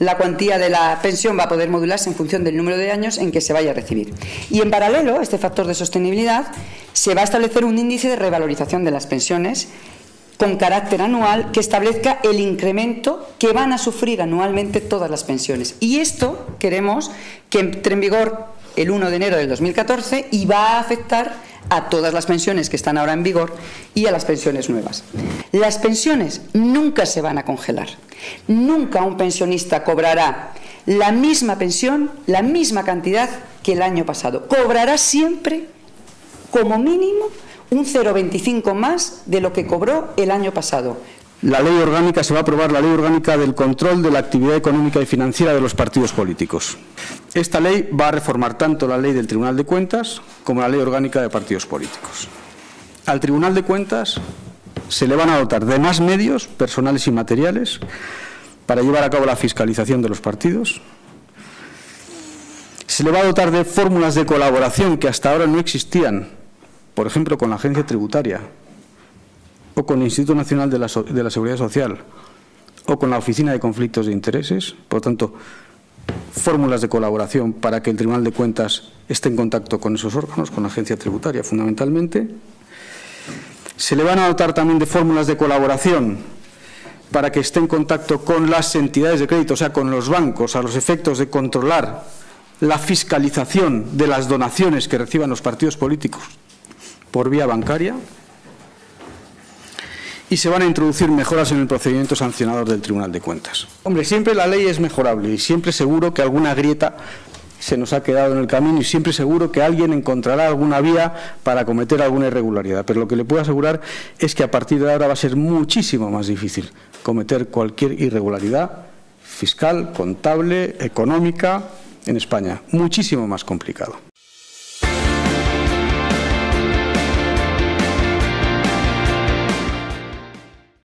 la cuantía de la pensión va a poder modularse en función del número de años en que se vaya a recibir. Y en paralelo, este factor de sostenibilidad, se va a establecer un índice de revalorización de las pensiones con carácter anual que establezca el incremento que van a sufrir anualmente todas las pensiones. Y esto queremos que entre en vigor el 1 de enero del 2014 y va a afectar a todas las pensiones que están ahora en vigor y a las pensiones nuevas. Las pensiones nunca se van a congelar. Nunca un pensionista cobrará la misma pensión, la misma cantidad que el año pasado. Cobrará siempre, como mínimo, un 0,25 más de lo que cobró el año pasado. La ley orgánica se va a aprobar la ley orgánica del control de la actividad económica y financiera de los partidos políticos. Esta ley va a reformar tanto la ley del Tribunal de Cuentas como la ley orgánica de partidos políticos. Al Tribunal de Cuentas se le van a dotar de más medios personales y materiales para llevar a cabo la fiscalización de los partidos. Se le va a dotar de fórmulas de colaboración que hasta ahora no existían por ejemplo, con la Agencia Tributaria, o con el Instituto Nacional de la, Seguridad Social, o con la Oficina de Conflictos de Intereses. Por tanto, fórmulas de colaboración para que el Tribunal de Cuentas esté en contacto con esos órganos, con la Agencia Tributaria fundamentalmente. Se le van a dotar también de fórmulas de colaboración para que esté en contacto con las entidades de crédito, o sea, con los bancos, a los efectos de controlar la fiscalización de las donaciones que reciban los partidos políticos por vía bancaria y se van a introducir mejoras en el procedimiento sancionador del Tribunal de Cuentas. Hombre, siempre la ley es mejorable y siempre seguro que alguna grieta se nos ha quedado en el camino y siempre seguro que alguien encontrará alguna vía para cometer alguna irregularidad. Pero lo que le puedo asegurar es que a partir de ahora va a ser muchísimo más difícil cometer cualquier irregularidad fiscal, contable, económica en España. Muchísimo más complicado.